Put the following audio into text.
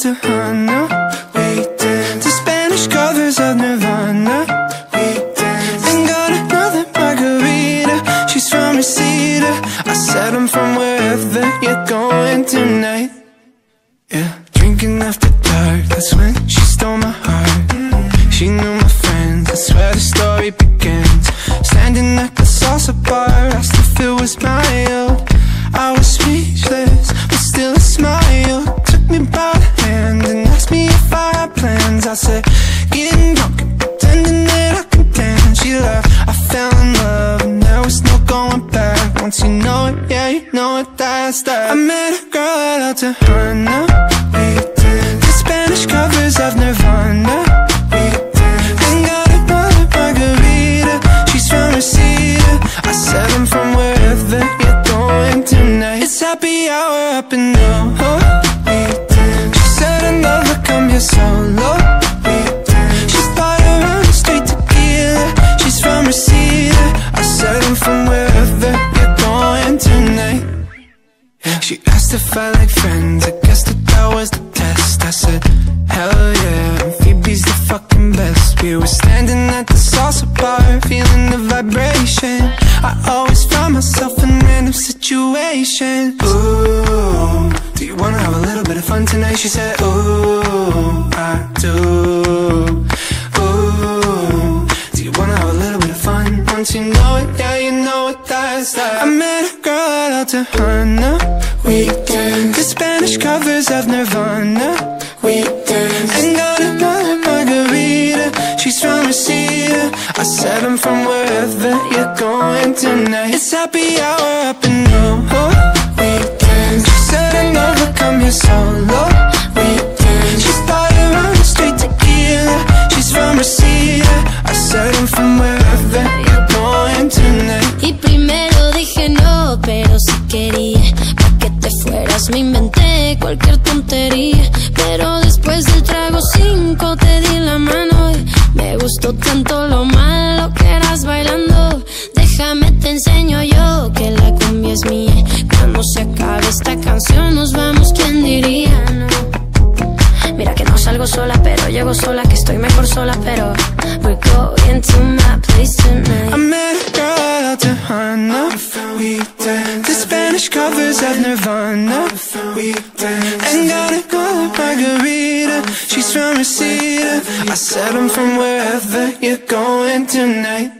Tejano. We dance to Spanish covers of Nirvana. We dance and got another margarita. She's from Reseda. I said I'm from wherever you're going tonight. Yeah, drinking after dark. That's when she stole my heart. She knew my friends. That's where the story begins. Standing at the salsa bar, asked if it was old. I was speechless, but still a smile me by the hand and asked me if I had plans. I said, getting drunk and pretending that I can dance. She laughed. I fell in love, and there was no going back. Once you know it, yeah, you know it. That's that. I met a girl at danced to Spanish covers of Nirvana. She asked if I like friends, I guess that that was the test. I said, hell yeah, Phoebe's the fucking best. We were standing at the salsa bar, feeling the vibration. I always found myself in random situations. Ooh, do you wanna have a little bit of fun tonight? She said, ooh, I met a girl at El Tejano We danced to Spanish covers of Nirvana We danced and got another margarita. She's from Reseda. I said I'm from wherever you're going tonight. It's happy hour up in NoHo cualquier tontería Pero después del trago cinco te di la mano Me gustó tanto lo malo que eras bailando Déjame te enseño yo que la cumbia es mía Cuando se acabe esta canción nos vamos, ¿quién diría? No. Mira que no salgo sola, pero llego sola, que estoy mejor sola, pero We're going to my place Lovers of Nirvana. And got a another margarita. She's from Reseda. I said I'm from wherever you're going tonight.